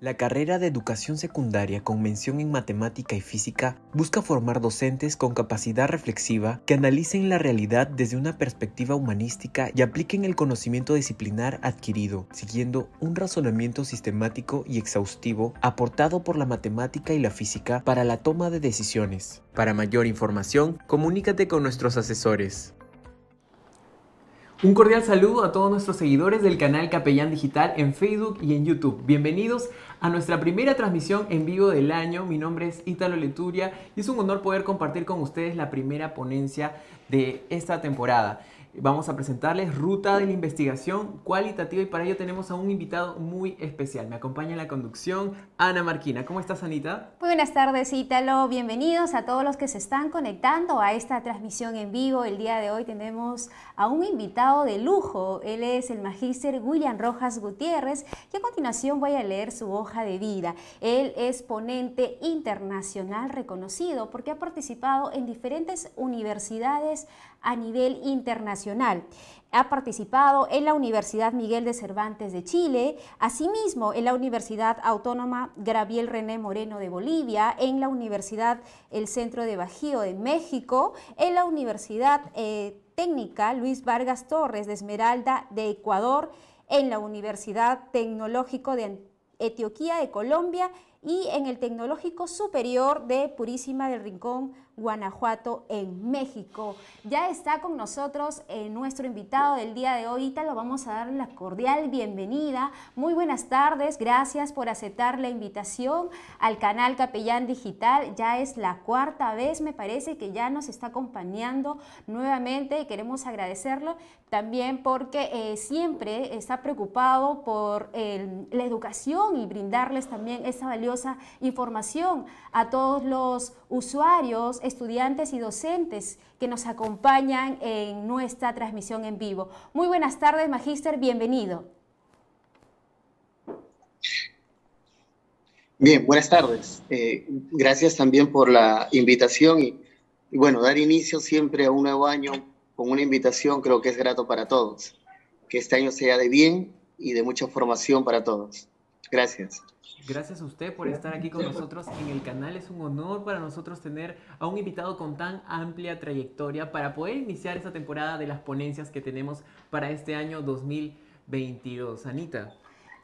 La carrera de educación secundaria con mención en matemática y física busca formar docentes con capacidad reflexiva que analicen la realidad desde una perspectiva humanística y apliquen el conocimiento disciplinar adquirido, siguiendo un razonamiento sistemático y exhaustivo aportado por la matemática y la física para la toma de decisiones. Para mayor información, comunícate con nuestros asesores. Un cordial saludo a todos nuestros seguidores del canal Capellán Digital en Facebook y en YouTube. Bienvenidos a nuestra primera transmisión en vivo del año. Mi nombre es Ítalo Leturia y es un honor poder compartir con ustedes la primera ponencia de esta temporada. Vamos a presentarles Ruta de la Investigación Cualitativa y para ello tenemos a un invitado muy especial. Me acompaña en la conducción Ana Marquina. ¿Cómo estás, Anita? Muy buenas tardes, Ítalo. Bienvenidos a todos los que se están conectando a esta transmisión en vivo. El día de hoy tenemos a un invitado de lujo. Él es el magíster William Rojas Gutiérrez y a continuación voy a leer su hoja de vida. Él es ponente internacional reconocido porque ha participado en diferentes universidades a nivel internacional. Ha participado en la Universidad Miguel de Cervantes de Chile, asimismo en la Universidad Autónoma Graviel René Moreno de Bolivia, en la Universidad El Centro de Bajío de México, en la Universidad eh, Técnica Luis Vargas Torres de Esmeralda de Ecuador, en la Universidad Tecnológico de Etiopía de Colombia y en el Tecnológico Superior de Purísima del Rincón Guanajuato, en México. Ya está con nosotros eh, nuestro invitado del día de hoy, lo vamos a dar la cordial bienvenida. Muy buenas tardes, gracias por aceptar la invitación al canal Capellán Digital. Ya es la cuarta vez, me parece, que ya nos está acompañando nuevamente y queremos agradecerlo también porque eh, siempre está preocupado por la educación y brindarles también esa valiosa información a todos los usuarios, estudiantes y docentes que nos acompañan en nuestra transmisión en vivo. Muy buenas tardes, Magíster, bienvenido. Bien, buenas tardes. Eh, gracias también por la invitación y, y bueno, dar inicio siempre a un nuevo año con una invitación creo que es grato para todos. Que este año sea de bien y de mucha formación para todos. Gracias. Gracias a usted por estar aquí con nosotros en el canal. Es un honor para nosotros tener a un invitado con tan amplia trayectoria para poder iniciar esta temporada de las ponencias que tenemos para este año 2022. Anita.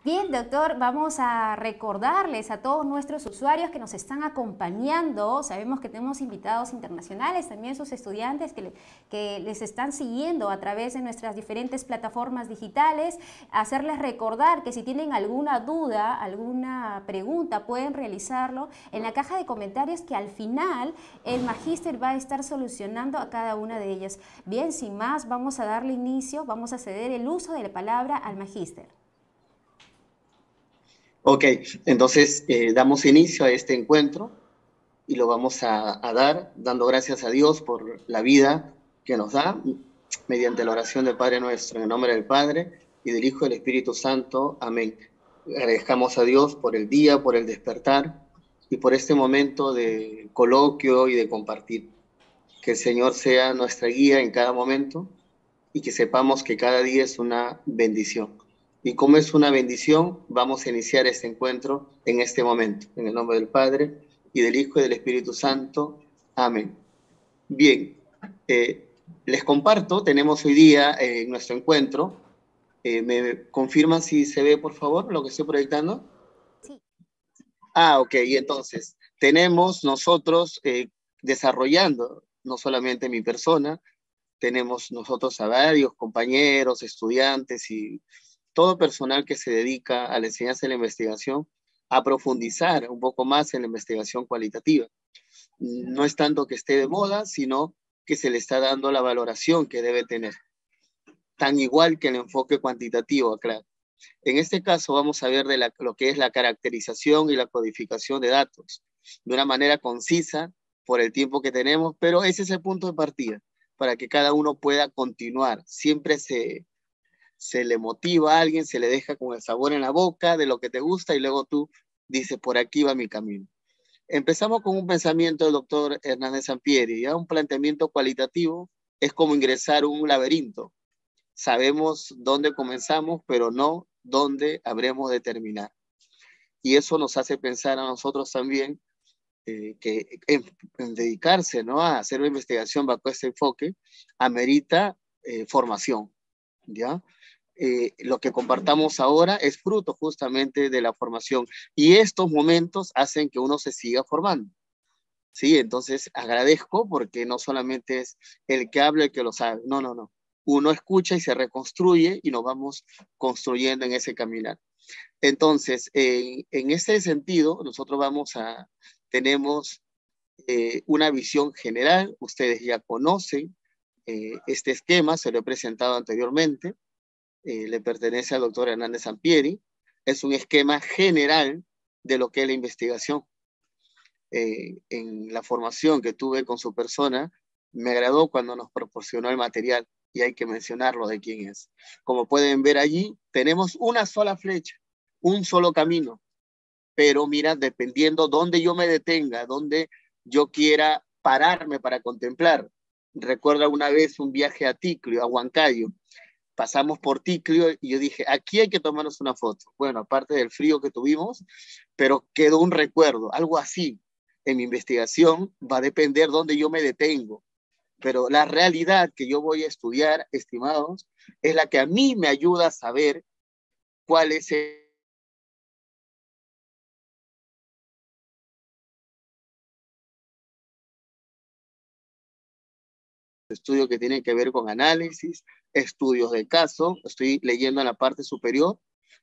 Bien, doctor, vamos a recordarles a todos nuestros usuarios que nos están acompañando. Sabemos que tenemos invitados internacionales, también sus estudiantes que, que, les están siguiendo a través de nuestras diferentes plataformas digitales. Hacerles recordar que si tienen alguna duda, alguna pregunta, pueden realizarlo en la caja de comentarios que al final el magíster va a estar solucionando a cada una de ellas. Bien, sin más, vamos a darle inicio, vamos a ceder el uso de la palabra al magíster. Ok, entonces eh, damos inicio a este encuentro y lo vamos a, a, dar dando gracias a Dios por la vida que nos da mediante la oración del Padre nuestro, en el nombre del Padre y del Hijo y del Espíritu Santo. Amén. Agradecemos a Dios por el día, por el despertar y por este momento de coloquio y de compartir. Que el Señor sea nuestra guía en cada momento y que sepamos que cada día es una bendición. Y como es una bendición, vamos a iniciar este encuentro en este momento, en el nombre del Padre y del Hijo y del Espíritu Santo. Amén. Bien, eh, les comparto, tenemos hoy día eh, nuestro encuentro. Eh, ¿Me confirman si se ve, por favor, lo que estoy proyectando? Sí. Ah, ok, y entonces, tenemos nosotros eh, desarrollando, no solamente mi persona, tenemos nosotros a varios compañeros, estudiantes y todo personal que se dedica a la enseñanza y la investigación a profundizar un poco más en la investigación cualitativa. No es tanto que esté de moda, sino que se le está dando la valoración que debe tener, tan igual que el enfoque cuantitativo, claro. En este caso vamos a ver de lo que es la caracterización y la codificación de datos de una manera concisa por el tiempo que tenemos, pero ese es el punto de partida para que cada uno pueda continuar. Siempre se, se le motiva a alguien, se le deja con el sabor en la boca de lo que te gusta y luego tú dices, por aquí va mi camino. Empezamos con un pensamiento del doctor Hernández Sampieri, ¿ya? un planteamiento cualitativo es como ingresar un laberinto. Sabemos dónde comenzamos, pero no dónde habremos de terminar. Y eso nos hace pensar a nosotros también eh, que en, dedicarse ¿no? a hacer una investigación bajo este enfoque amerita eh, formación. ¿Ya? Eh, lo que compartamos ahora es fruto justamente de la formación y estos momentos hacen que uno se siga formando. Sí, entonces agradezco porque no solamente es el que habla el que lo sabe, no, no, no. Uno escucha y se reconstruye y nos vamos construyendo en ese caminar. Entonces, en ese sentido, nosotros vamos a, tenemos eh, una visión general, ustedes ya conocen eh, este esquema, se lo he presentado anteriormente, eh, le pertenece al doctor Hernández Sampieri, es un esquema general de lo que es la investigación. en la formación que tuve con su persona, me agradó cuando nos proporcionó el material y hay que mencionarlo de quién es. Como pueden ver allí, tenemos una sola flecha, un solo camino, pero mira, dependiendo dónde yo me detenga, dónde yo quiera pararme para contemplar. Recuerdo una vez un viaje a Ticlio, a Huancayo. Pasamos por Ticlio y yo dije, aquí hay que tomarnos una foto. Bueno, aparte del frío que tuvimos, pero quedó un recuerdo, algo así. En mi investigación va a depender dónde yo me detengo. Pero la realidad que yo voy a estudiar, estimados, es la que a mí me ayuda a saber cuál es el estudios que tienen que ver con análisis, estudios de caso, estoy leyendo en la parte superior,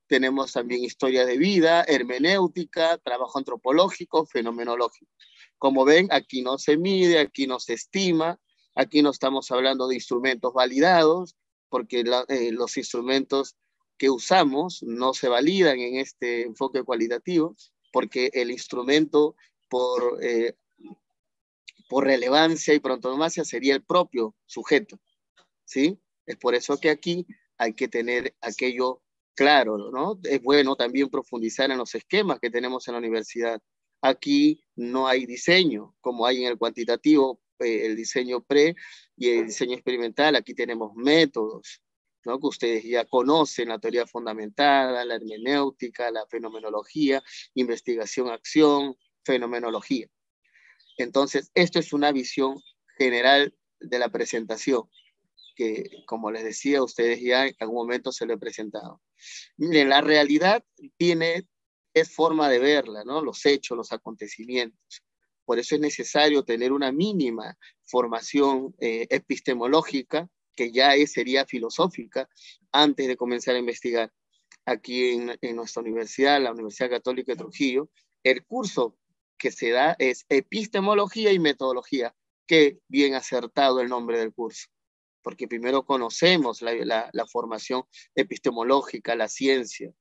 tenemos también historia de vida, hermenéutica, trabajo antropológico, fenomenológico. Como ven, aquí no se mide, aquí no se estima, aquí no estamos hablando de instrumentos validados, porque eh, los instrumentos que usamos no se validan en este enfoque cualitativo, porque el instrumento por eh, por relevancia y prontonomasia sería el propio sujeto, ¿sí? Es por eso que aquí hay que tener aquello claro, ¿no? Es bueno también profundizar en los esquemas que tenemos en la universidad. Aquí no hay diseño, como hay en el cuantitativo, eh, el diseño pre y el diseño experimental. Aquí tenemos métodos, ¿no? que ustedes ya conocen, la teoría fundamentada, la hermenéutica, la fenomenología, investigación-acción, fenomenología. Entonces, esto es una visión general de la presentación, que como les decía, ustedes ya en algún momento se lo he presentado. Miren, la realidad tiene, es forma de verla, ¿no? Los hechos, los acontecimientos. Por eso es necesario tener una mínima formación eh, epistemológica, que ya sería filosófica, antes de comenzar a investigar. Aquí en, en nuestra universidad, la Universidad Católica de Trujillo, el curso que se da es epistemología y metodología. Qué bien acertado el nombre del curso, porque primero conocemos la, formación epistemológica, la ciencia.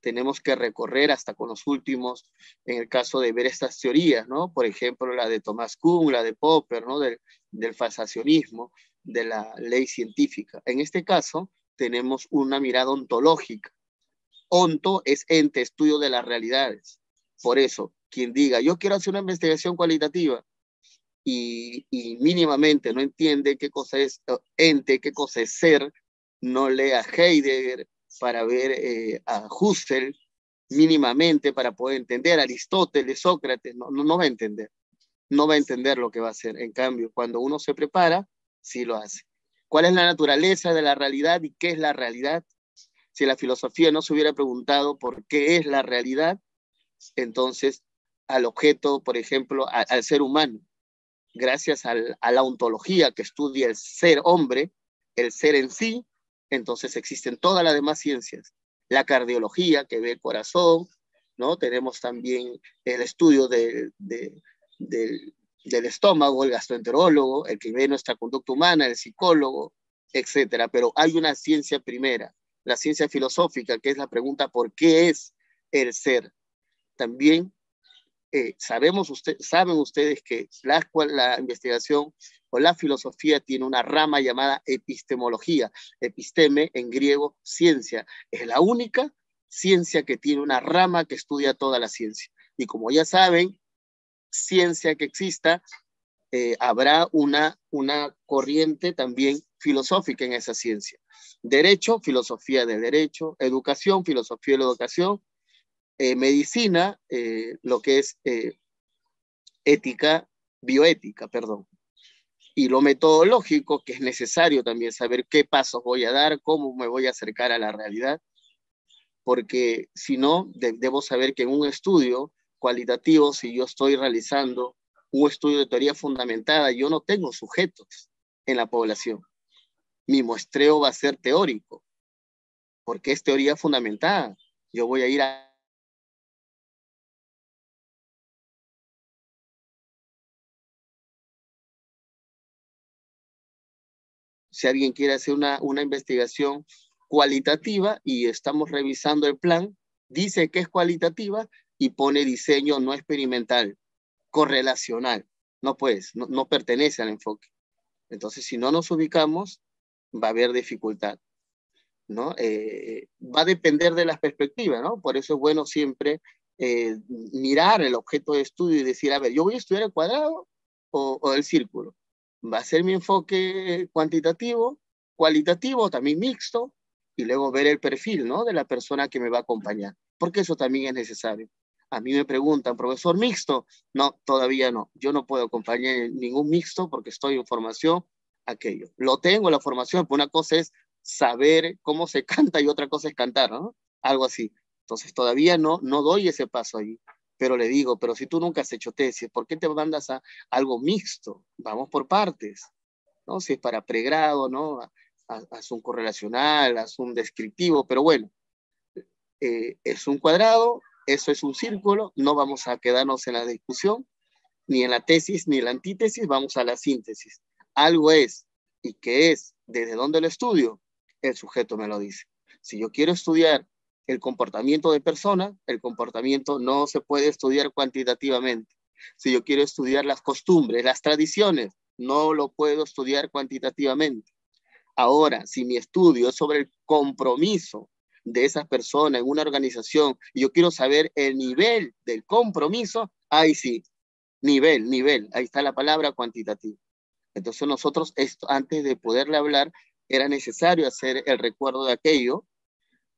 Tenemos que recorrer hasta con los últimos, en el caso de ver estas teorías, ¿no? Por ejemplo, la de Thomas Kuhn, la de Popper, ¿no? Del, del falsacionismo, de la ley científica. En este caso, tenemos una mirada ontológica. Onto es ente, estudio de las realidades. Por eso, quien diga, yo quiero hacer una investigación cualitativa y, mínimamente no entiende qué cosa es ente, qué cosa es ser, no lea Heidegger para ver eh, a Husserl mínimamente para poder entender Aristóteles, Sócrates, no, no, no va a entender, no va a entender lo que va a hacer. En cambio, cuando uno se prepara, sí lo hace. ¿Cuál es la naturaleza de la realidad y qué es la realidad? Si la filosofía no se hubiera preguntado por qué es la realidad, entonces al objeto, por ejemplo, al ser humano. Gracias a la ontología que estudia el ser hombre, el ser en sí, entonces existen todas las demás ciencias. La cardiología que ve el corazón, ¿no? Tenemos también el estudio del, del estómago, el gastroenterólogo, el que ve nuestra conducta humana, el psicólogo, etcétera. Pero hay una ciencia primera, la ciencia filosófica, que es la pregunta ¿por qué es el ser? También sabemos saben ustedes que la, la investigación o la filosofía tiene una rama llamada epistemología. Episteme en griego, ciencia. Es la única ciencia que tiene una rama que estudia toda la ciencia. Y como ya saben, ciencia que exista, eh, habrá una, una corriente también filosófica en esa ciencia. Derecho, filosofía del derecho, educación, filosofía de la educación, eh, medicina, eh, lo que es eh, ética, bioética, perdón. Y lo metodológico, que es necesario también saber qué pasos voy a dar, cómo me voy a acercar a la realidad, porque si no, debo saber que en un estudio cualitativo, si yo estoy realizando un estudio de teoría fundamentada, yo no tengo sujetos en la población. Mi muestreo va a ser teórico, porque es teoría fundamentada. Yo voy a ir a si alguien quiere hacer una, una investigación cualitativa y estamos revisando el plan, dice que es cualitativa y pone diseño no experimental, correlacional. No pues, no, no pertenece al enfoque. Entonces, si no nos ubicamos, va a haber dificultad. ¿no? Eh, va a depender de las perspectivas, ¿no? Por eso es bueno siempre eh, mirar el objeto de estudio y decir, a ver, yo voy a estudiar el cuadrado o, o el círculo. Va a ser mi enfoque cuantitativo, cualitativo, también mixto, y luego ver el perfil, ¿no? De la persona que me va a acompañar, porque eso también es necesario. A mí me preguntan, profesor mixto, no, todavía no. Yo no puedo acompañar ningún mixto porque estoy en formación aquello. Lo tengo la formación, pero una cosa es saber cómo se canta y otra cosa es cantar, ¿no? Algo así. Entonces todavía no, no doy ese paso ahí. Pero le digo, pero si tú nunca has hecho tesis, ¿por qué te mandas a algo mixto? Vamos por partes, ¿no? Si es para pregrado, ¿no? haz un correlacional, haz un descriptivo, pero bueno, eh, es un cuadrado, eso es un círculo, no vamos a quedarnos en la discusión, ni en la tesis, ni en la antítesis, vamos a la síntesis. Algo es, y qué es, desde dónde lo estudio, el sujeto me lo dice. Si yo quiero estudiar el comportamiento de personas, el comportamiento no se puede estudiar cuantitativamente. Si yo quiero estudiar las costumbres, las tradiciones, no lo puedo estudiar cuantitativamente. Ahora, si mi estudio es sobre el compromiso de esas personas en una organización y yo quiero saber el nivel del compromiso, ahí sí, nivel, nivel, ahí está la palabra cuantitativo. Entonces nosotros, esto, antes de poderle hablar, era necesario hacer el recuerdo de aquello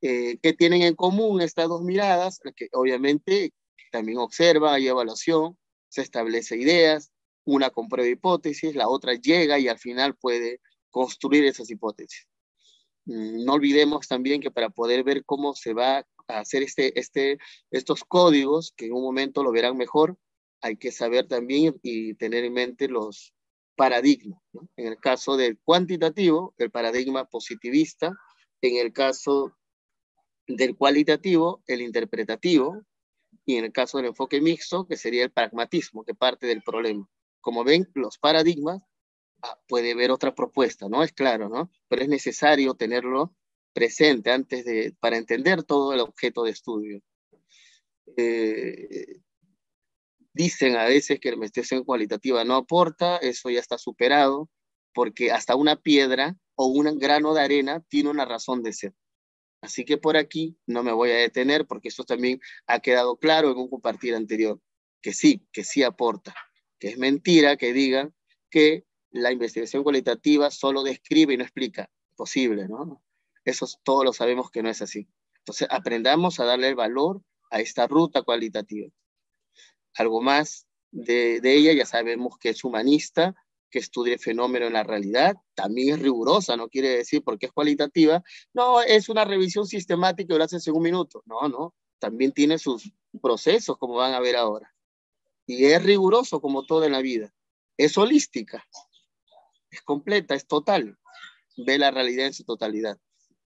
eh, que tienen en común estas dos miradas, que obviamente también observa, hay evaluación, se establece ideas, una comprueba hipótesis, la otra llega y al final puede construir esas hipótesis. Mm, no olvidemos también que para poder ver cómo se va a hacer este, este, estos códigos, que en un momento lo verán mejor, hay que saber también y tener en mente los, paradigma. En el caso del cuantitativo, el paradigma positivista. En el caso del cualitativo, el interpretativo. Y en el caso del enfoque mixto, que sería el pragmatismo, que parte del problema. Como ven, los paradigmas, ah, puede haber otra propuesta, ¿no? Es claro, ¿no? Pero es necesario tenerlo presente antes de, para entender todo el objeto de estudio. Eh, Dicen a veces que la investigación cualitativa no aporta, eso ya está superado, porque hasta una piedra o un grano de arena tiene una razón de ser. Así que por aquí no me voy a detener porque esto también ha quedado claro en un compartir anterior, que sí, que sí aporta, que es mentira que digan que la investigación cualitativa solo describe y no explica. Posible, ¿no? Eso todos lo sabemos que no es así. Entonces, aprendamos a darle el valor a esta ruta cualitativa algo más de, ella, ya sabemos que es humanista, que estudia el fenómeno en la realidad, también es rigurosa, no quiere decir porque es cualitativa, no, es una revisión sistemática y lo hace en un minuto, no, no, también tiene sus procesos, como van a ver ahora. Y es riguroso como todo en la vida, es holística, es completa, es total, ve la realidad en su totalidad.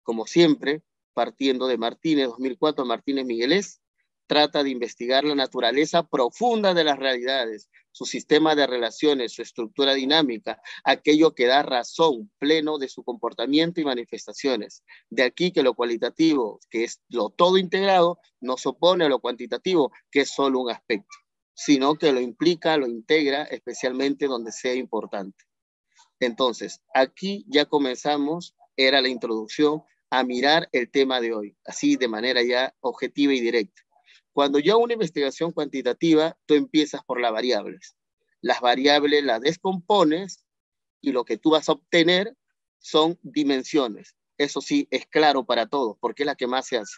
Como siempre, partiendo de Martínez 2004, Martínez Miguelés, trata de investigar la naturaleza profunda de las realidades, su sistema de relaciones, su estructura dinámica, aquello que da razón pleno de su comportamiento y manifestaciones. De aquí que lo cualitativo, que es lo todo integrado, no se opone a lo cuantitativo, que es solo un aspecto, sino que lo implica, lo integra, especialmente donde sea importante. Entonces, aquí ya comenzamos, era la introducción a mirar el tema de hoy, así de manera ya objetiva y directa. Cuando yo hago una investigación cuantitativa, tú empiezas por las variables. Las variables las descompones y lo que tú vas a obtener son dimensiones. Eso sí, es claro para todos, porque es la que más se hace.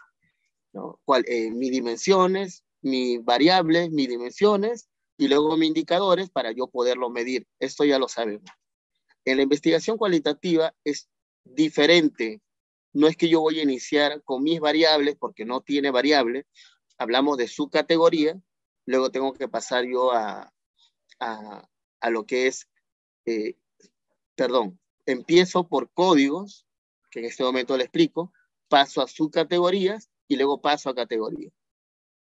¿no? ¿Cuál, eh, mis dimensiones, mis variables, mis dimensiones y luego mis indicadores para yo poderlo medir. Esto ya lo sabemos. En la investigación cualitativa es diferente. No es que yo voy a iniciar con mis variables porque no tiene variables. Hablamos de su categoría. Luego tengo que pasar yo a, a, lo que es, eh, perdón, empiezo por códigos, que en este momento le explico, paso a subcategorías y luego paso a categorías.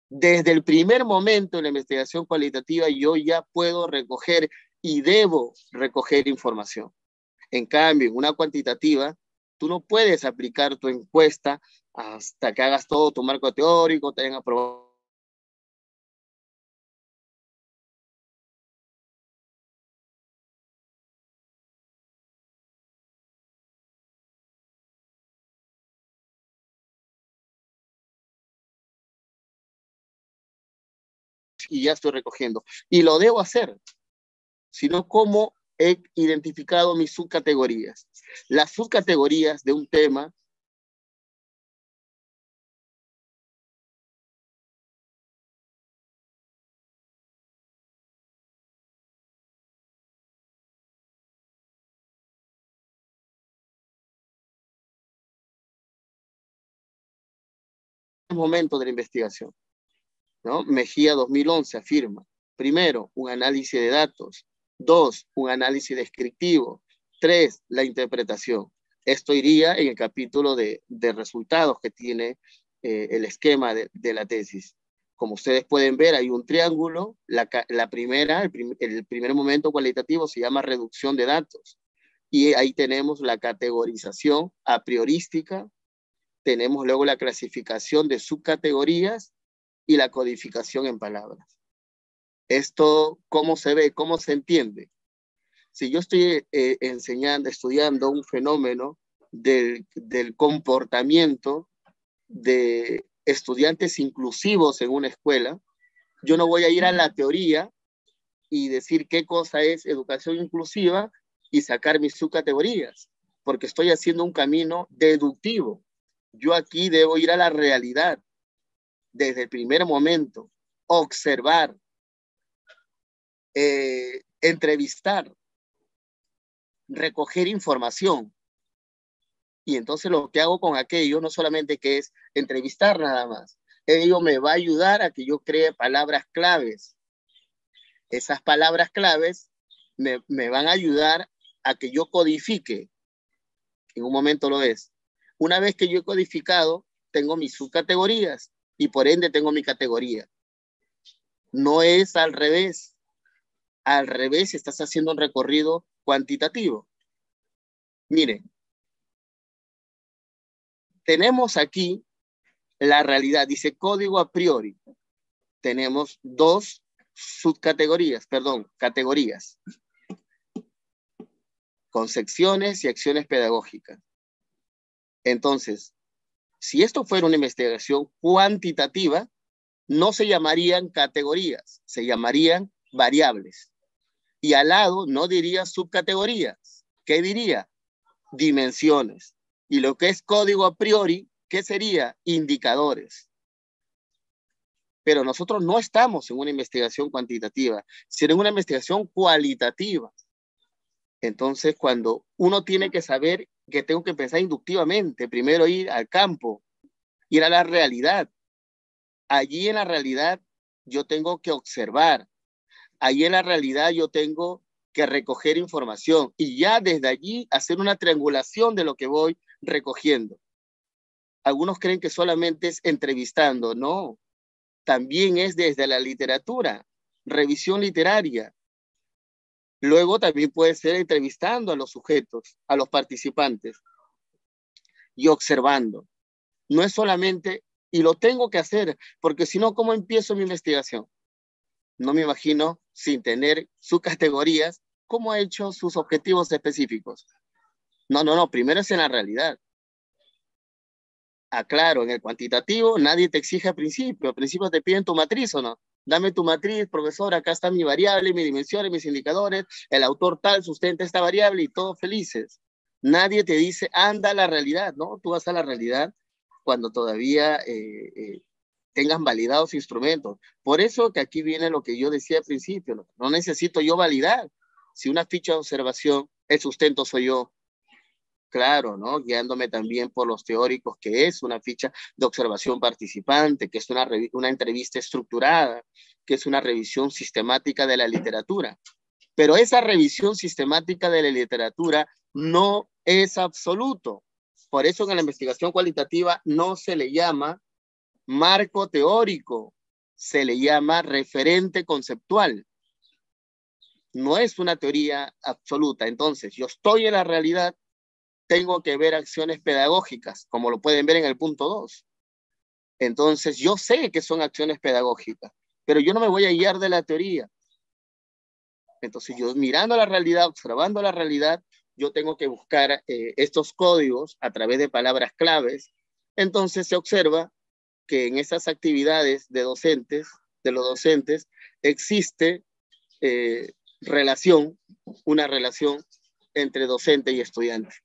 Desde el primer momento en la investigación cualitativa yo ya puedo recoger y debo recoger información. En cambio, en una cuantitativa, tú no puedes aplicar tu encuesta hasta que hagas todo tu marco teórico, te hayan aprobado y ya estoy recogiendo. Y lo debo hacer, sino cómo he identificado mis subcategorías. Las subcategorías de un tema momento de la investigación. ¿no? Mejía 2011 afirma, primero, un análisis de datos, dos, un análisis descriptivo, tres, la interpretación. Esto iría en el capítulo de, de resultados que tiene eh, el esquema de, de, la tesis. Como ustedes pueden ver, hay un triángulo. La, la primera, el, el primer momento cualitativo se llama reducción de datos. Y ahí tenemos la categorización a priorística, tenemos luego la clasificación de subcategorías y la codificación en palabras. Esto, ¿cómo se ve? ¿Cómo se entiende? Si yo estoy eh, enseñando, estudiando un fenómeno del, del comportamiento de estudiantes inclusivos en una escuela, yo no voy a ir a la teoría y decir qué cosa es educación inclusiva y sacar mis subcategorías, porque estoy haciendo un camino deductivo. Yo aquí debo ir a la realidad, desde el primer momento, observar, eh, entrevistar, recoger información. Y entonces lo que hago con aquello no solamente que es entrevistar nada más, ello me va a ayudar a que yo cree palabras claves. Esas palabras claves me, me van a ayudar a que yo codifique. En un momento lo es. Una vez que yo he codificado, tengo mis subcategorías y por ende tengo mi categoría. No es al revés. Al revés, estás haciendo un recorrido cuantitativo. Miren, tenemos aquí la realidad, dice código a priori. Tenemos dos subcategorías, perdón, categorías. Concepciones y acciones pedagógicas. Entonces, si esto fuera una investigación cuantitativa, no se llamarían categorías, se llamarían variables. Y al lado no diría subcategorías, ¿qué diría? Dimensiones. Y lo que es código a priori, ¿qué sería? Indicadores. Pero nosotros no estamos en una investigación cuantitativa, sino en una investigación cualitativa. Entonces, cuando uno tiene que saber que tengo que pensar inductivamente, primero ir al campo, ir a la realidad. Allí en la realidad yo tengo que observar, allí en la realidad yo tengo que recoger información y ya desde allí hacer una triangulación de lo que voy recogiendo. Algunos creen que solamente es entrevistando, no, también es desde la literatura, revisión literaria, Luego también puede ser entrevistando a los sujetos, a los participantes y observando. No es solamente, y lo tengo que hacer, porque si no, ¿cómo empiezo mi investigación? No me imagino, sin tener sus categorías, cómo ha hecho sus objetivos específicos. No, no, no, primero es en la realidad. Aclaro, en el cuantitativo nadie te exige al principio, al principio te piden tu matriz o no. Dame tu matriz, profesor, acá está mi variable, mi dimensión, mis indicadores, el autor tal sustenta esta variable y todos felices. Nadie te dice, anda a la realidad, ¿no? Tú vas a la realidad cuando todavía eh, eh, tengan validados instrumentos. Por eso que aquí viene lo que yo decía al principio, no, necesito yo validar. Si una ficha de observación, el sustento soy yo, claro, ¿no? Guiándome también por los teóricos, que es una ficha de observación participante, que es una, una entrevista estructurada, que es una revisión sistemática de la literatura. Pero esa revisión sistemática de la literatura no es absoluto. Por eso en la investigación cualitativa no se le llama marco teórico, se le llama referente conceptual. No es una teoría absoluta. Entonces, yo estoy en la realidad tengo que ver acciones pedagógicas, como lo pueden ver en el punto 2. Entonces, yo sé que son acciones pedagógicas, pero yo no me voy a guiar de la teoría. Entonces, yo mirando la realidad, observando la realidad, yo tengo que buscar eh, estos códigos a través de palabras claves. Entonces, se observa que en esas actividades de docentes, de los docentes, existe eh, relación, una relación entre docente y estudiante.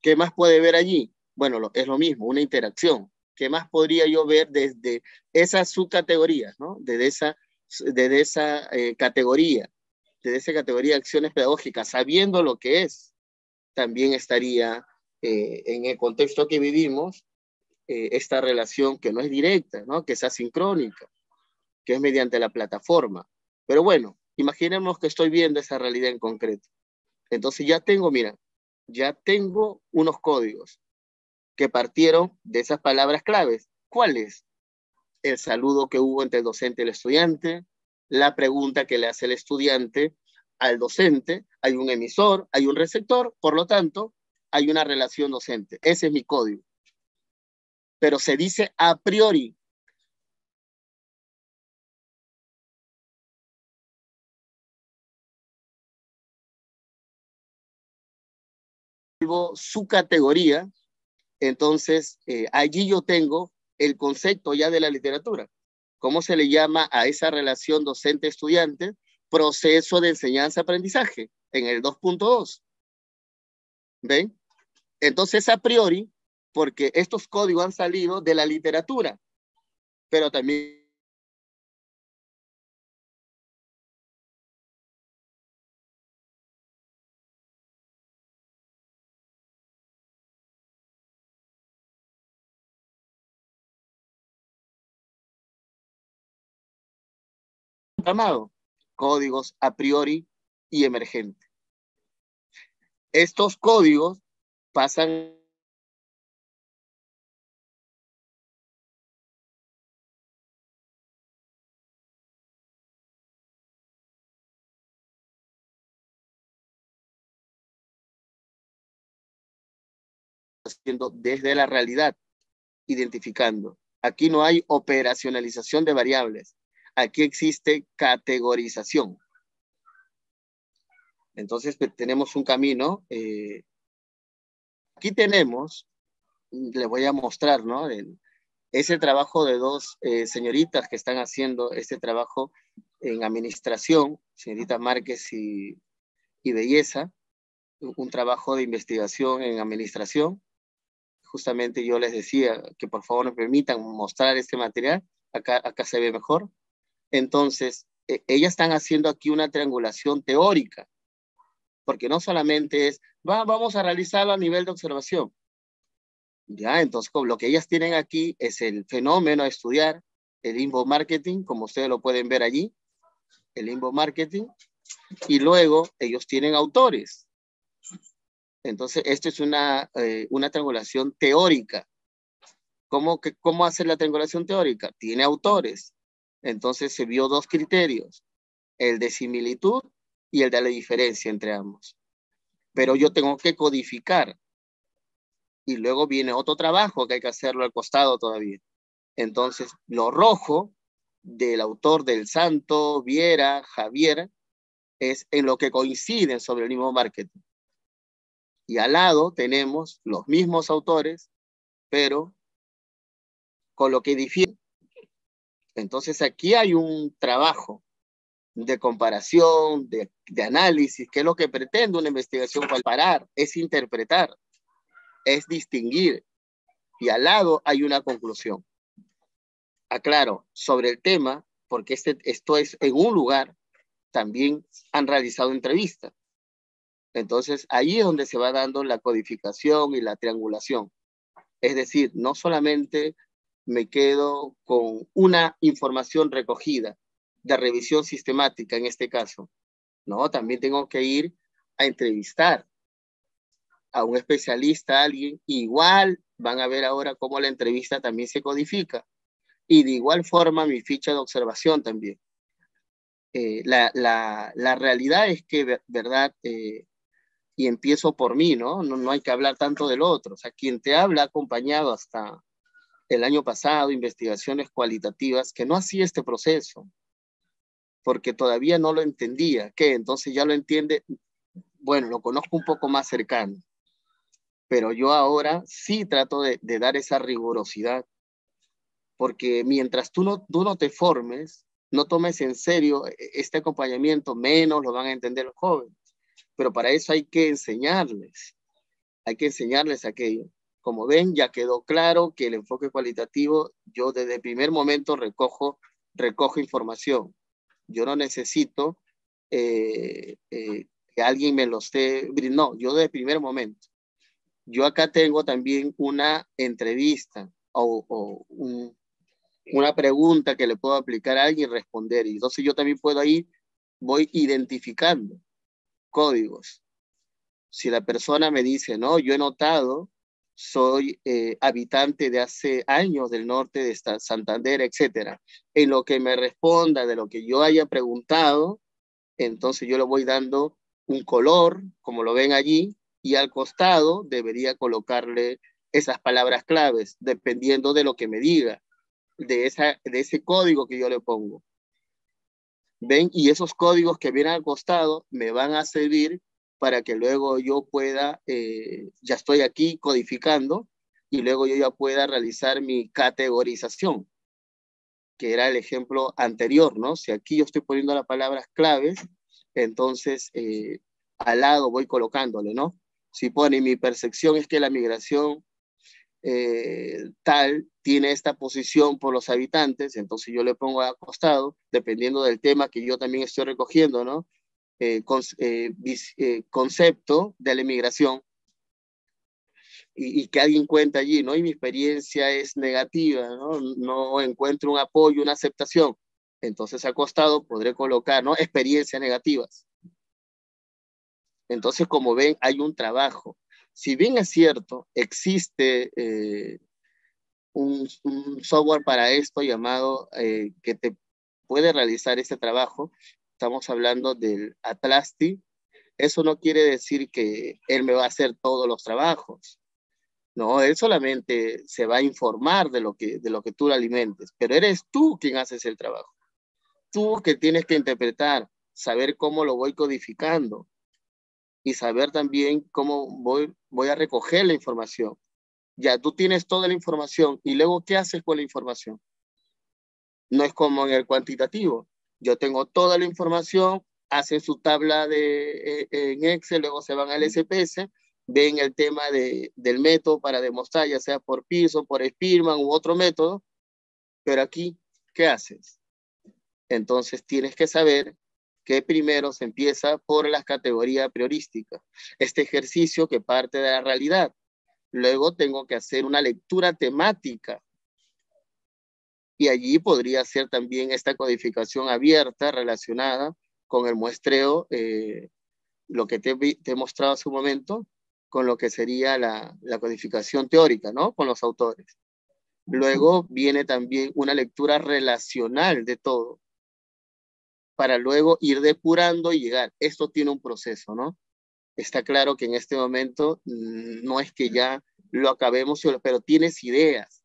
¿Qué más puede ver allí? Bueno, es lo mismo, una interacción. ¿Qué más podría yo ver desde esa subcategoría, ¿no? Desde esa, desde esa eh, categoría, desde esa categoría de acciones pedagógicas, sabiendo lo que es, también estaría eh, en el contexto que vivimos eh, esta relación que no es directa, ¿no? Que es asincrónica, que es mediante la plataforma. Pero bueno, imaginemos que estoy viendo esa realidad en concreto. Entonces ya tengo, mira, ya tengo unos códigos que partieron de esas palabras claves. ¿Cuáles? El saludo que hubo entre el docente y el estudiante, la pregunta que le hace el estudiante al docente, hay un emisor, hay un receptor, por lo tanto, hay una relación docente. Ese es mi código. Pero se dice a priori, su categoría, entonces eh, allí yo tengo el concepto ya de la literatura. ¿Cómo se le llama a esa relación docente-estudiante? Proceso de enseñanza-aprendizaje en el 2.2. ¿Ven? Entonces, a priori, porque estos códigos han salido de la literatura, pero también llamado códigos a priori y emergente. Estos códigos pasan haciendo desde la realidad, identificando. Aquí no hay operacionalización de variables aquí existe categorización. Entonces pues, tenemos un camino. Eh, aquí tenemos, le voy a mostrar, ¿no? el trabajo de dos eh, señoritas que están haciendo este trabajo en administración, señorita Márquez y Belleza, un trabajo de investigación en administración. Justamente yo les decía que por favor me permitan mostrar este material. Acá, acá se ve mejor. Entonces, e, ellas están haciendo aquí una triangulación teórica, porque no solamente es, va, vamos a realizarlo a nivel de observación. Ya, entonces lo que ellas tienen aquí es el fenómeno a estudiar, el inbound marketing, como ustedes lo pueden ver allí, el inbound marketing, y luego ellos tienen autores. Entonces, esto es una, eh, una triangulación teórica. ¿Cómo, que, ¿Cómo hacer la triangulación teórica? Tiene autores. Entonces se vio dos criterios, el de similitud y el de la diferencia entre ambos. Pero yo tengo que codificar. Y luego viene otro trabajo que hay que hacerlo al costado todavía. Entonces, lo rojo del autor del Santo, Viera, Javier, es en lo que coinciden sobre el mismo marketing. Y al lado tenemos los mismos autores, pero con lo que difiere entonces aquí hay un trabajo de comparación, de, análisis, que es lo que pretende una investigación parar, es interpretar, es distinguir. y al lado hay una conclusión. Aclaro, sobre el tema, porque este, esto es en un lugar, también han realizado entrevistas. Entonces, ahí es donde se va dando la codificación y la triangulación. Es decir, no solamente me quedo con una información recogida de revisión sistemática en este caso, no, también tengo que ir a entrevistar a un especialista, a alguien, igual van a ver ahora cómo la entrevista también se codifica y de igual forma mi ficha de observación también. Eh, la, la, la, realidad es que, ¿verdad? Eh, y empiezo por mí, ¿no? ¿no? No hay que hablar tanto del otro. O sea, quien te habla ha acompañado hasta el año pasado investigaciones cualitativas que no hacía este proceso, porque todavía no lo entendía. ¿Qué? Entonces ya lo entiende, bueno, lo conozco un poco más cercano, pero yo ahora sí trato de, dar esa rigurosidad, porque mientras tú no, tú no te formes, no tomes en serio e, este acompañamiento, menos lo van a entender los jóvenes pero para eso hay que enseñarles, hay que enseñarles aquello. Como ven, ya quedó claro que el enfoque cualitativo, yo desde el primer momento recojo, recojo información. Yo no necesito eh, eh, que alguien me lo esté, no, yo desde el primer momento. Yo acá tengo también una entrevista o, o un, una pregunta que le puedo aplicar a alguien y responder. Y entonces yo también puedo ahí, voy identificando códigos. Si la persona me dice, no, yo he notado, soy eh, habitante de hace años del norte de Santander, etcétera, en lo que me responda de lo que yo haya preguntado, entonces yo le voy dando un color, como lo ven allí, y al costado debería colocarle esas palabras claves, dependiendo de lo que me diga, de, esa, de ese código que yo le pongo. ¿Ven? Y esos códigos que vienen al costado me van a servir para que luego yo pueda, eh, ya estoy aquí codificando, y luego yo ya pueda realizar mi categorización, que era el ejemplo anterior, ¿no? Si aquí yo estoy poniendo las palabras claves, entonces eh, al lado voy colocándole, ¿no? Si pone mi percepción es que la migración eh, tal tiene esta posición por los habitantes, entonces yo le pongo acostado, dependiendo del tema que yo también estoy recogiendo, ¿no? Eh, eh, concepto de la inmigración y, que alguien cuenta allí, ¿no? Y mi experiencia es negativa, ¿no? No encuentro un apoyo, una aceptación. Entonces acostado podré colocar, ¿no? Experiencias negativas. Entonces, como ven, hay un trabajo si bien es cierto, existe eh, un, software para esto llamado eh, que te puede realizar este trabajo, estamos hablando del Atlasti, eso no quiere decir que él me va a hacer todos los trabajos. No, él solamente se va a informar de lo que, de lo que tú le alimentes, pero eres tú quien haces el trabajo. Tú que tienes que interpretar, saber cómo lo voy codificando, y saber también cómo voy, voy a recoger la información. Ya tú tienes toda la información y luego, ¿qué haces con la información? No es como en el cuantitativo. Yo tengo toda la información, hacen su tabla de, eh, en Excel, luego se van al SPS, ven el tema de, del método para demostrar, ya sea por piso, por Spearman u otro método, pero aquí, ¿qué haces? Entonces tienes que saber que primero se empieza por las categorías priorísticas. Este ejercicio que parte de la realidad. Luego tengo que hacer una lectura temática. Y allí podría ser también esta codificación abierta relacionada con el muestreo, eh, lo que te, he mostrado hace un momento, con lo que sería la, la codificación teórica, ¿no? Con los autores. Luego viene también una lectura relacional de todo para luego ir depurando y llegar. Esto tiene un proceso, ¿no? Está claro que en este momento mm, no es que ya lo acabemos, pero tienes ideas.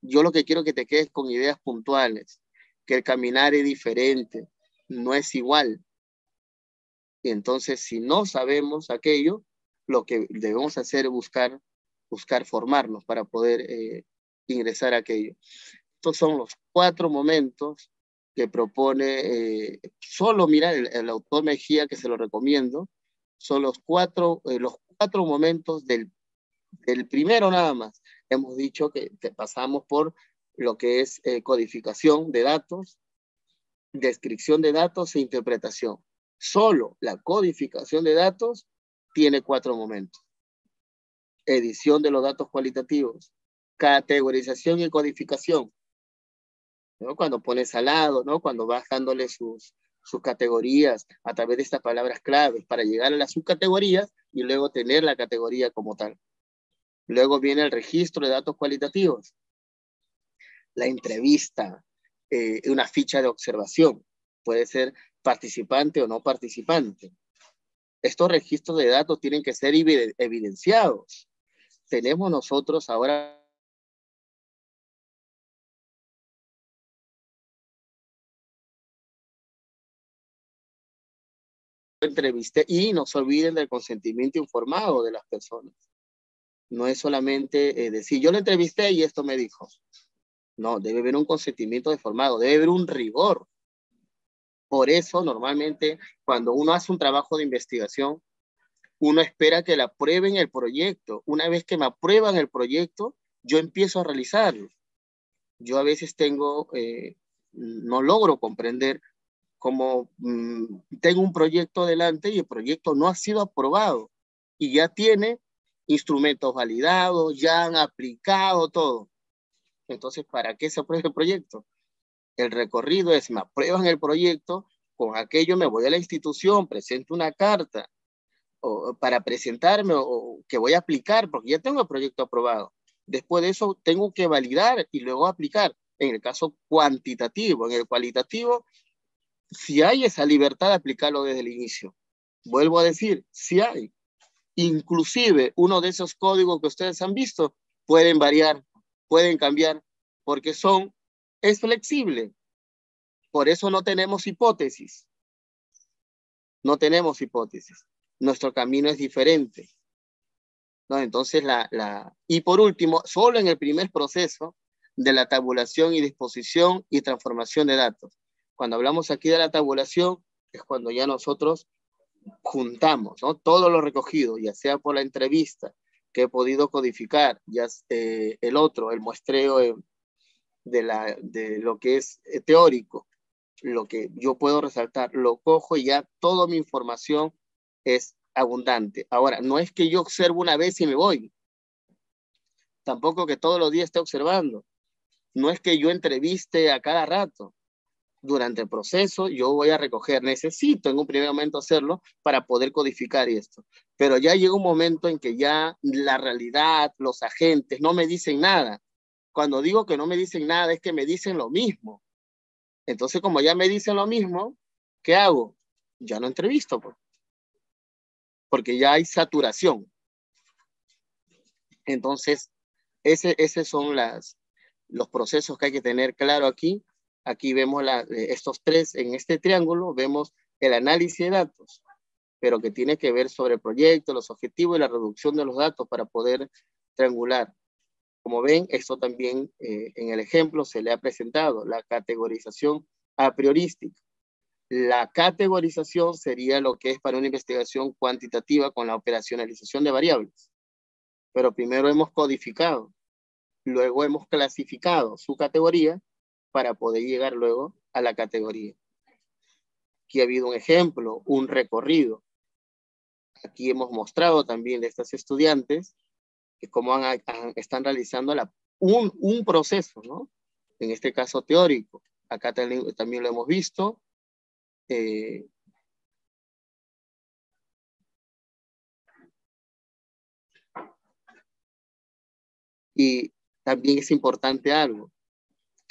yo lo que quiero que te quedes con ideas puntuales, que el caminar es diferente, no es igual. Y entonces, si no sabemos aquello, lo que debemos hacer es buscar, buscar formarnos para poder eh, ingresar a aquello. Estos son los cuatro momentos que propone, eh, solo mira el, autor Mejía, que se lo recomiendo, son los cuatro, eh, los cuatro momentos del, del primero nada más. hemos dicho que pasamos por lo que es eh, codificación de datos, descripción de datos e interpretación. Solo la codificación de datos tiene cuatro momentos. Edición de los datos cualitativos, categorización y codificación. ¿No? Cuando pones al lado, ¿no? cuando vas dándole sus, sus categorías a través de estas palabras claves para llegar a las subcategorías y luego tener la categoría como tal. Luego viene el registro de datos cualitativos, la entrevista, eh, una ficha de observación, puede ser participante o no participante. Estos registros de datos tienen que ser evidenciados. Tenemos nosotros ahora entreviste y no se olviden del consentimiento informado de las personas. No es solamente eh, decir, yo le entrevisté y esto me dijo. No, debe haber un consentimiento informado, debe haber un rigor. Por eso, normalmente, cuando uno hace un trabajo de investigación, uno espera que le aprueben el proyecto. Una vez que me aprueban el proyecto, yo empiezo a realizarlo. Yo a veces tengo, eh, no logro comprender como mm, tengo un proyecto delante y el proyecto no ha sido aprobado y ya tiene instrumentos validados, ya han aplicado todo. Entonces, ¿para qué se aprueba el proyecto? El recorrido es, me aprueban el proyecto, con aquello me voy a la institución, presento una carta para presentarme o, que voy a aplicar, porque ya tengo el proyecto aprobado. Después de eso, tengo que validar y luego aplicar. En el caso cuantitativo, en el cualitativo, si hay esa libertad de aplicarlo desde el inicio. Vuelvo a decir, si hay. Inclusive uno de esos códigos que ustedes han visto pueden variar, pueden cambiar, porque son, es flexible. Por eso no tenemos hipótesis. No tenemos hipótesis. Nuestro camino es diferente. ¿no? Entonces, la, la, y por último, solo en el primer proceso de la tabulación y disposición y transformación de datos. Cuando hablamos aquí de la tabulación, es cuando ya nosotros juntamos todo lo recogido, ya sea por la entrevista que he podido codificar, ya eh, el otro, el muestreo de, la, de lo que es eh, teórico, lo que yo puedo resaltar, lo cojo y ya toda mi información es abundante. Ahora, no es que yo observo una vez y me voy, tampoco que todos los días esté observando, no es que yo entreviste a cada rato, durante el proceso yo voy a recoger, necesito en un primer momento hacerlo para poder codificar esto, pero ya llega un momento en que ya la realidad, los agentes no me dicen nada. Cuando digo que no me dicen nada es que me dicen lo mismo. Entonces, como ya me dicen lo mismo, ¿qué hago? Ya no entrevisto, pues. porque ya hay saturación. Entonces, ese, esos son las, los procesos que hay que tener claro aquí Aquí vemos la, eh, estos tres, en este triángulo vemos el análisis de datos, pero que tiene que ver sobre el proyecto, los objetivos y la reducción de los datos para poder triangular. Como ven, esto también eh, en el ejemplo se le ha presentado, la categorización a priorística. La categorización sería lo que es para una investigación cuantitativa con la operacionalización de variables. Pero primero hemos codificado, luego hemos clasificado su categoría para poder llegar luego a la categoría. Aquí ha habido un ejemplo, un recorrido. Aquí hemos mostrado también de estas estudiantes que cómo están realizando un, proceso, ¿no? En este caso teórico. Acá también, también lo hemos visto. Eh, y también es importante algo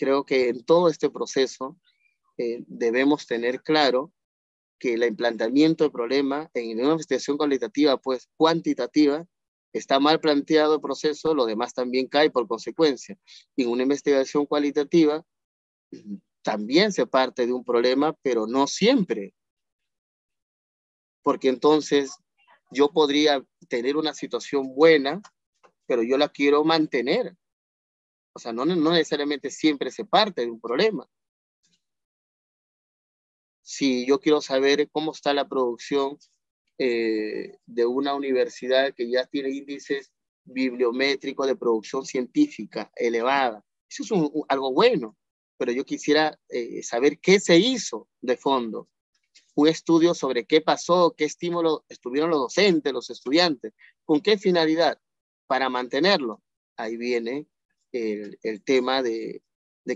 creo que en todo este proceso eh, debemos tener claro que el implantamiento del problema en una investigación cualitativa, pues cuantitativa, está mal planteado el proceso, lo demás también cae por consecuencia. En una investigación cualitativa también se parte de un problema, pero no siempre. Porque entonces yo podría tener una situación buena, pero yo la quiero mantener. O sea, no, no necesariamente siempre se parte de un problema. Si yo quiero saber cómo está la producción eh, de una universidad que ya tiene índices bibliométrico de producción científica elevada. Eso es algo bueno, pero yo quisiera eh, saber qué se hizo de fondo. Un estudio sobre qué pasó, qué estímulo estuvieron los docentes, los estudiantes, con qué finalidad, para mantenerlo. Ahí viene el, tema de,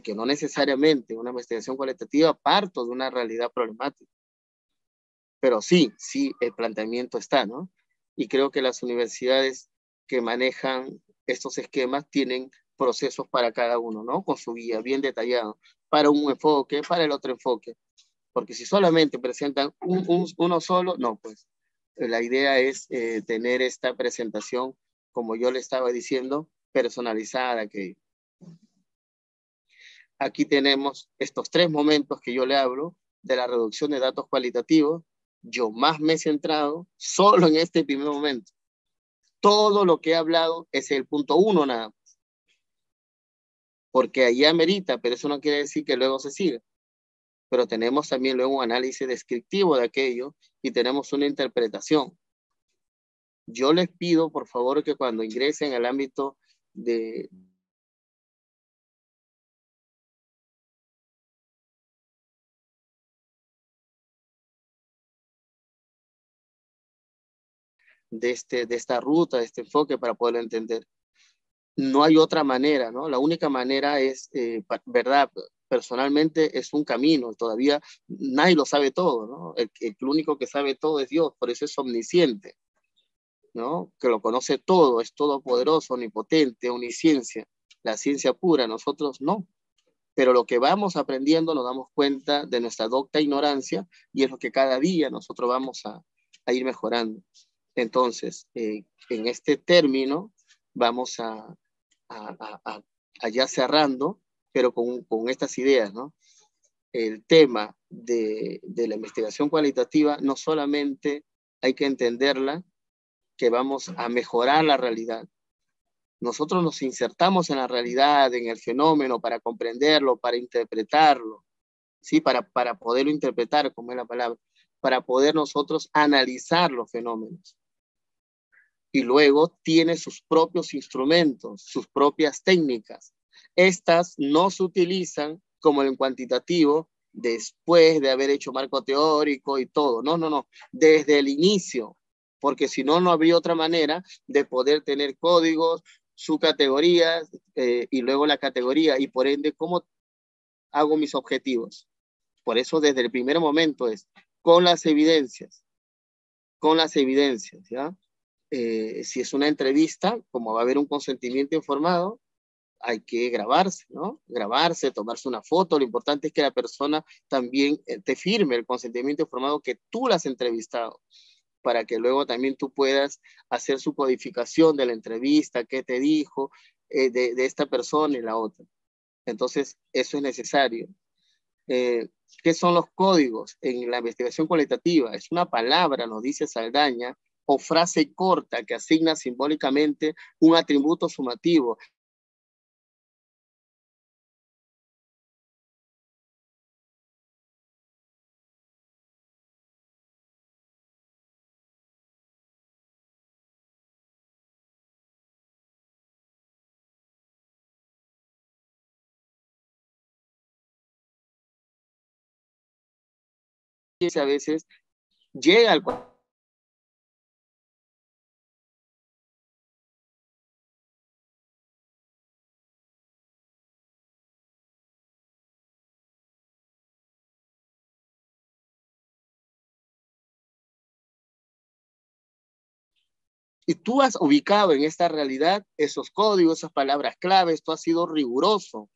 que no necesariamente una investigación cualitativa parto de una realidad problemática. Pero sí, sí, el planteamiento está, ¿no? Y creo que las universidades que manejan estos esquemas tienen procesos para cada uno, ¿no? Con su guía bien detallado, para un enfoque, para el otro enfoque. Porque si solamente presentan un, uno solo, no, pues la idea es eh, tener esta presentación, como yo le estaba diciendo, personalizada, que aquí tenemos estos tres momentos que yo le hablo de la reducción de datos cualitativos. Yo más me he centrado solo en este primer momento. Todo lo que he hablado es el punto uno nada más. Porque ahí amerita, pero eso no quiere decir que luego se siga. Pero tenemos también luego un análisis descriptivo de aquello y tenemos una interpretación. Yo les pido, por favor, que cuando ingresen al ámbito de, de, este, de esta ruta, de este enfoque para poderlo entender. No hay otra manera, ¿no? La única manera es, eh, ¿verdad? Personalmente es un camino, todavía nadie lo sabe todo, ¿no? El, el único que sabe todo es Dios, por eso es omnisciente, ¿no? Que lo conoce todo, es todopoderoso, omnipotente, omnisciencia, la ciencia pura, nosotros no. Pero lo que vamos aprendiendo nos damos cuenta de nuestra docta ignorancia y es lo que cada día nosotros vamos a, ir mejorando. Entonces, eh, en este término vamos a, a, ya cerrando, pero con, estas ideas, ¿no? El tema de la investigación cualitativa no solamente hay que entenderla, que vamos a mejorar la realidad. Nosotros nos insertamos en la realidad, en el fenómeno, para comprenderlo, para interpretarlo, ¿sí? Para, para poderlo interpretar, como es la palabra, para poder nosotros analizar los fenómenos y luego tiene sus propios instrumentos, sus propias técnicas. Estas no se utilizan como en cuantitativo después de haber hecho marco teórico y todo. No, no, no, desde el inicio, porque si no, no habría otra manera de poder tener códigos, subcategorías eh, y luego la categoría y por ende cómo hago mis objetivos. Por eso desde el primer momento es con las evidencias, con las evidencias, ¿ya? Eh, si es una entrevista, como va a haber un consentimiento informado, hay que grabarse, ¿no? Grabarse, tomarse una foto. Lo importante es que la persona también eh, te firme el consentimiento informado que tú la has entrevistado, para que luego también tú puedas hacer su codificación de la entrevista, qué te dijo eh, de, de, esta persona y la otra. Entonces, eso es necesario. ¿Qué son los códigos en la investigación cualitativa? Es una palabra, nos dice Saldaña, o frase corta que asigna simbólicamente un atributo sumativo. A veces llega al Y tú has ubicado en esta realidad esos códigos, esas palabras claves, tú has sido riguroso,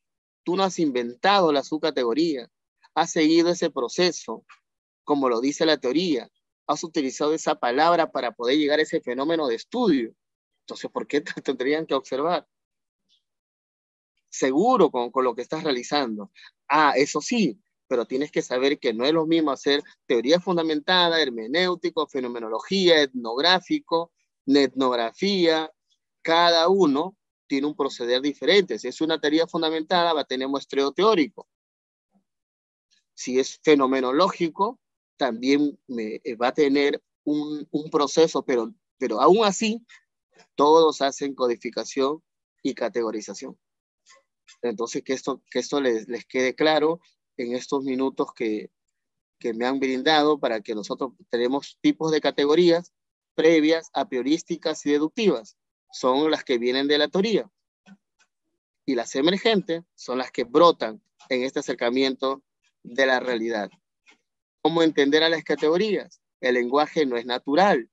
tú no has inventado la subcategoría, has seguido ese proceso, como lo dice la teoría, has utilizado esa palabra para poder llegar a ese fenómeno de estudio. Entonces, ¿por qué te tendrían que observar? Seguro con, con lo que estás realizando. Ah, eso sí, pero tienes que saber que no es lo mismo hacer teoría fundamentada, hermenéutico, fenomenología, etnográfico, etnografía, cada uno tiene un proceder diferente. Si es una teoría fundamentada, va a tener muestreo teórico. Si es fenomenológico, también me, eh, va a tener un, proceso, pero, pero aún así Todos hacen codificación y categorización. Entonces, que esto, que esto les, les quede claro en estos minutos que, que me han brindado para que nosotros tenemos tipos de categorías previas, a priorísticas y deductivas. Son las que vienen de la teoría. Y las emergentes son las que brotan en este acercamiento de la realidad. ¿Cómo entender a las categorías? El lenguaje no es natural,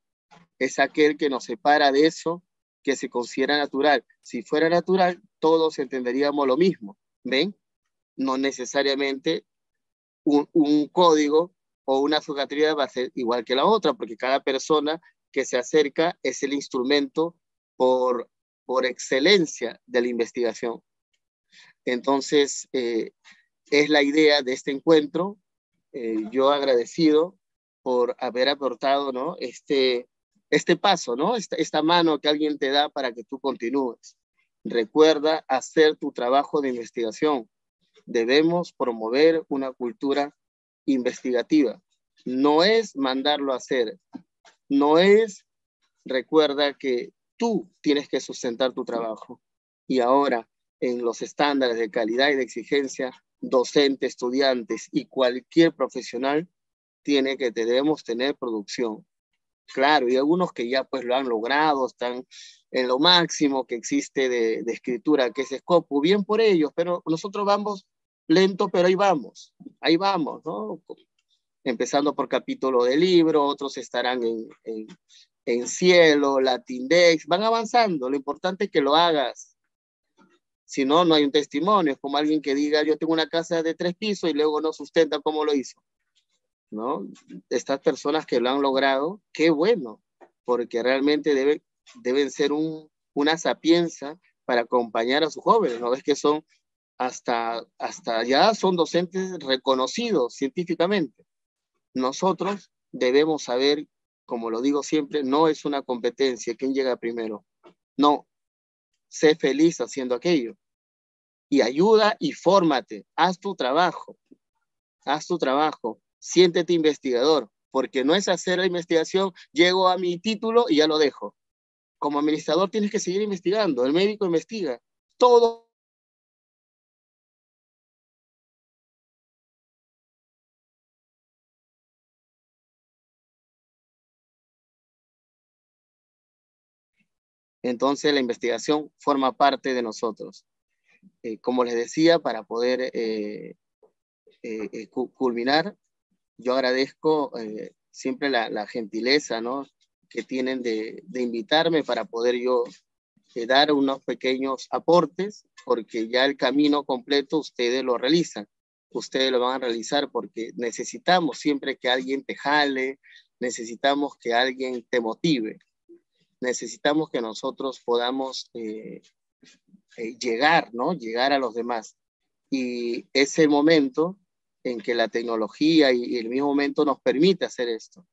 es aquel que nos separa de eso que se considera natural. Si fuera natural, todos entenderíamos lo mismo. ¿Ven? No necesariamente un, código o una subcategoría va a ser igual que la otra, porque cada persona que se acerca es el instrumento por, por excelencia de la investigación. Entonces, eh, es la idea de este encuentro. Eh, yo agradecido por haber aportado ¿no? este, este paso, ¿no? Esta, esta mano que alguien te da para que tú continúes. Recuerda hacer tu trabajo de investigación. Debemos promover una cultura investigativa. No es mandarlo a hacer, no es, recuerda que tú tienes que sustentar tu trabajo. Y ahora, en los estándares de calidad y de exigencia, docente, estudiantes y cualquier profesional tiene que debemos tener producción. Claro, y algunos que ya pues lo han logrado, están en lo máximo que existe de, escritura, que es Scopus, bien por ellos, pero nosotros vamos lento, pero ahí vamos, ahí vamos, ¿no? empezando por capítulo de libro, otros estarán en, en, en cielo, Latindex, van avanzando, lo importante es que lo hagas. Si no, no hay un testimonio, es como alguien que diga, yo tengo una casa de tres pisos y luego no sustenta cómo lo hizo. ¿No? Estas personas que lo han logrado, qué bueno, porque realmente debe, deben ser un, una sapienza para acompañar a sus jóvenes, ¿no ves que son hasta, hasta ya son docentes reconocidos científicamente? Nosotros debemos saber, como lo digo siempre, no es una competencia, quién llega primero. No, sé feliz haciendo aquello. Y ayuda y fórmate, haz tu trabajo, haz tu trabajo, siéntete investigador, porque no es hacer la investigación, llego a mi título y ya lo dejo. Como administrador tienes que seguir investigando, el médico investiga, todo Entonces la investigación forma parte de nosotros. Eh, como les decía, para poder eh, eh, eh culminar, yo agradezco siempre la, la, gentileza ¿no? que tienen de, de, invitarme para poder yo dar unos pequeños aportes, porque ya el camino completo ustedes lo realizan. Ustedes lo van a realizar porque necesitamos siempre que alguien te jale, necesitamos que alguien te motive necesitamos que nosotros podamos eh, eh, llegar, ¿no? Llegar a los demás. Y ese momento en que la tecnología y, y el mismo momento nos permite hacer esto.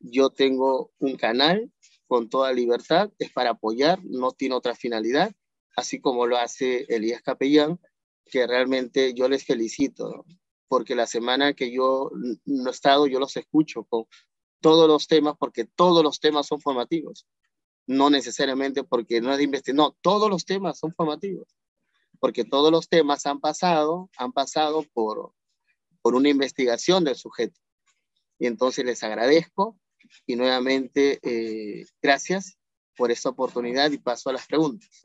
Yo tengo un canal con toda libertad, es para apoyar, no tiene otra finalidad, así como lo hace Elías Capellán, que realmente yo les felicito, ¿no? porque la semana que yo no he estado, yo los escucho con todos los temas, porque todos los temas son formativos no necesariamente porque no es de investigación, no, todos los temas son formativos, porque todos los temas han pasado, han pasado por, por una investigación del sujeto. Y entonces les agradezco y nuevamente eh, gracias por esta oportunidad y paso a las preguntas.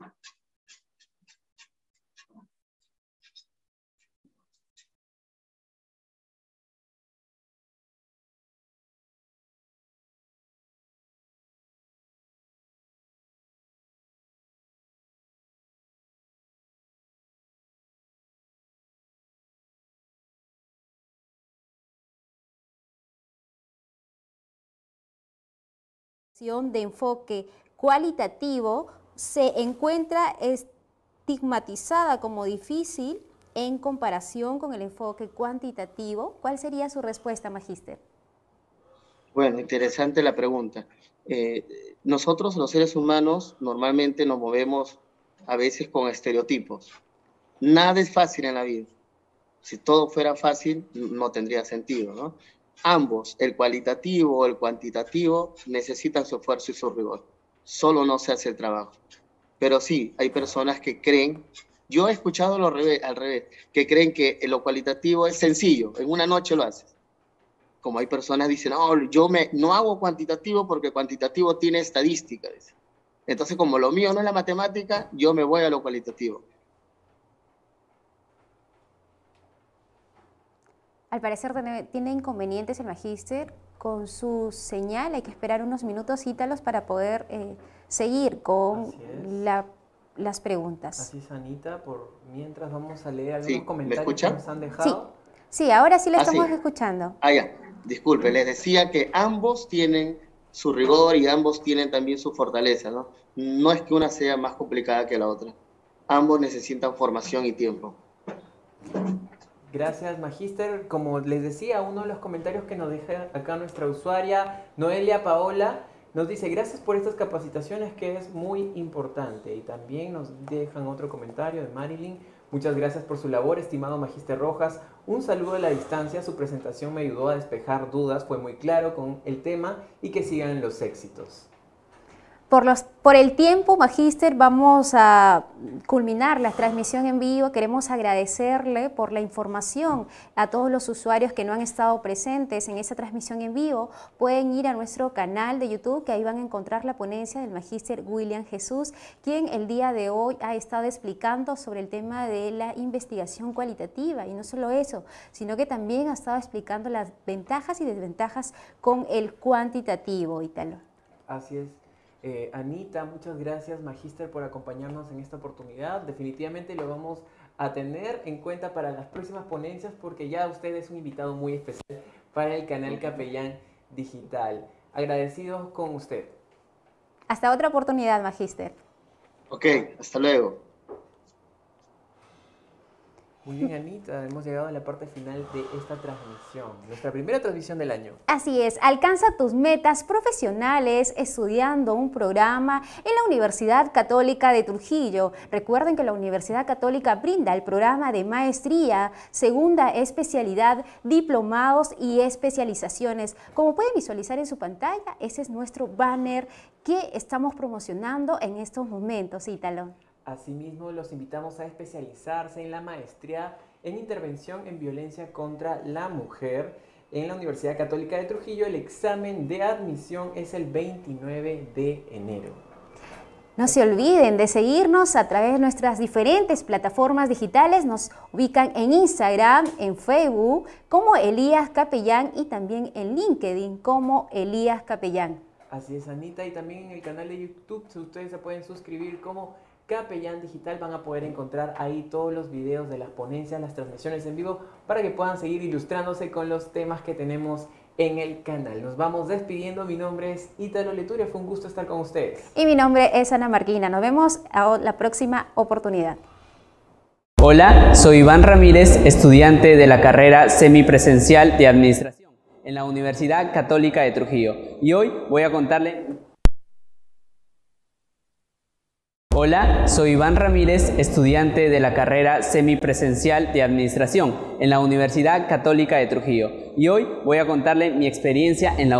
De enfoque cualitativo se encuentra estigmatizada como difícil en comparación con el enfoque cuantitativo. ¿Cuál sería su respuesta, Magíster? Bueno, interesante la pregunta. Eh, nosotros los seres humanos normalmente nos movemos a veces con estereotipos. Nada es fácil en la vida. Si todo fuera fácil, no tendría sentido, ¿no? Ambos, el cualitativo o el cuantitativo, necesitan su esfuerzo y su rigor. solo no se hace el trabajo. Pero sí, hay personas que creen, yo he escuchado lo al revés, que creen que lo cualitativo es sencillo, en una noche lo haces. Como hay personas que dicen, no, yo me, no hago cuantitativo porque cuantitativo tiene estadística. Entonces, como lo mío no es la matemática, yo me voy a lo cualitativo. Al parecer tiene inconvenientes el magíster con su señal. Hay que esperar unos minutos ítalos para poder eh, seguir con las preguntas. Así es, Anita. Por mientras vamos a leer algunos comentarios que nos han dejado. Sí, ahora sí le ah, estamos escuchando. Ah, ya. Disculpe, les decía que ambos tienen su rigor y ambos tienen también su fortaleza, ¿no? No es que una sea más complicada que la otra. Ambos necesitan formación y tiempo. Gracias, Magister. Como les decía, uno de los comentarios que nos deja acá nuestra usuaria, Noelia Paola, nos dice, gracias por estas capacitaciones que es muy importante. Y también nos dejan otro comentario de Marilyn. Muchas gracias por su labor, estimado Magister Rojas. Un saludo a la distancia. Su presentación me ayudó a despejar dudas, fue muy claro con el tema y que sigan los éxitos. Por, los, por el tiempo, Magíster, vamos a culminar la transmisión en vivo. Queremos agradecerle por la información a todos los usuarios que no han estado presentes en esa transmisión en vivo. Pueden ir a nuestro canal de YouTube, que ahí van a encontrar la ponencia del Magíster William Jesús, quien el día de hoy ha estado explicando sobre el tema de la investigación cualitativa. Y no solo eso, sino que también ha estado explicando las ventajas y desventajas con el cuantitativo, Ítalo. Así es. Eh, Anita, muchas gracias, Magister, por acompañarnos en esta oportunidad. Definitivamente lo vamos a tener en cuenta para las próximas ponencias porque ya usted es un invitado muy especial para el canal Capellán Digital. Agradecidos con usted. Hasta otra oportunidad, Magister. Ok, hasta luego. Muy bien, Anita, hemos llegado a la parte final de esta transmisión, nuestra primera transmisión del año. Así es, alcanza tus metas profesionales estudiando un programa en la Universidad Católica de Trujillo. Recuerden que la Universidad Católica brinda el programa de maestría, segunda especialidad, diplomados y especializaciones. Como pueden visualizar en su pantalla, ese es nuestro banner que estamos promocionando en estos momentos, Ítalo. Asimismo, los invitamos a especializarse en la maestría en intervención en violencia contra la mujer en la Universidad Católica de Trujillo. El examen de admisión es el 29 de enero. No se olviden de seguirnos a través de nuestras diferentes plataformas digitales. Nos ubican en Instagram, en Facebook como Elías Capellán y también en LinkedIn como Elías Capellán. Así es, Anita, y también en el canal de YouTube ustedes se pueden suscribir como Capellán Digital van a poder encontrar ahí todos los videos de las ponencias, las transmisiones en vivo, para que puedan seguir ilustrándose con los temas que tenemos en el canal. Nos vamos despidiendo. Mi nombre es Italo Leturia. Fue un gusto estar con ustedes. Y mi nombre es Ana Marquina. Nos vemos a la próxima oportunidad. Hola, soy Iván Ramírez, estudiante de la carrera semipresencial de Administración en la Universidad Católica de Trujillo. Y hoy voy a contarle Hola, soy Iván Ramírez, estudiante de la carrera semipresencial de Administración en la Universidad Católica de Trujillo. Y hoy voy a contarle mi experiencia en la